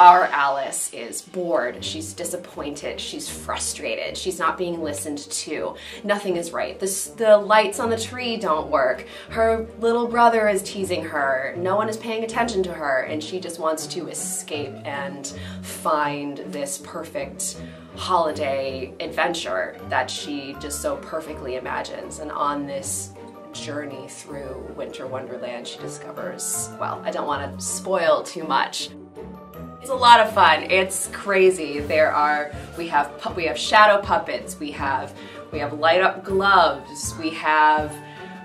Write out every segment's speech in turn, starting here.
our Alice is bored, she's disappointed, she's frustrated, she's not being listened to, nothing is right. The, the lights on the tree don't work, her little brother is teasing her, no one is paying attention to her, and she just wants to escape and find this perfect holiday adventure that she just so perfectly imagines. And on this journey through Winter Wonderland, she discovers, well, I don't want to spoil too much, it's a lot of fun. It's crazy. There are we have we have shadow puppets. We have we have light up gloves. We have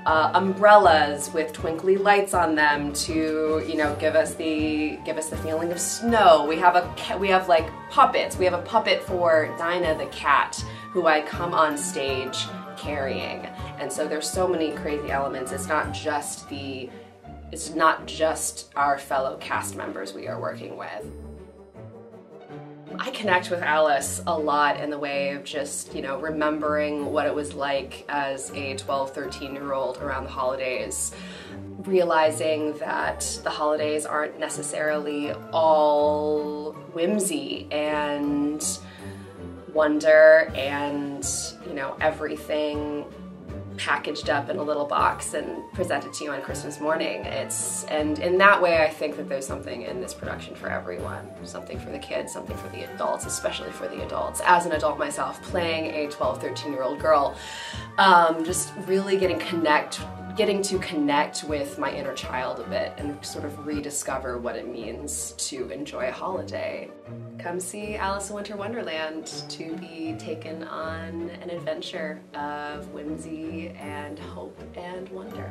uh, umbrellas with twinkly lights on them to you know give us the give us the feeling of snow. We have a we have like puppets. We have a puppet for Dinah the cat who I come on stage carrying. And so there's so many crazy elements. It's not just the it's not just our fellow cast members we are working with. I connect with Alice a lot in the way of just, you know, remembering what it was like as a 12, 13 year old around the holidays, realizing that the holidays aren't necessarily all whimsy and wonder and, you know, everything packaged up in a little box and presented to you on Christmas morning. It's and in that way I think that there's something in this production for everyone. Something for the kids, something for the adults, especially for the adults. As an adult myself, playing a 12, 13 year old girl, um, just really getting connect getting to connect with my inner child a bit and sort of rediscover what it means to enjoy a holiday. Come see Alice in Winter Wonderland to be taken on an adventure of whimsy and hope and wonder.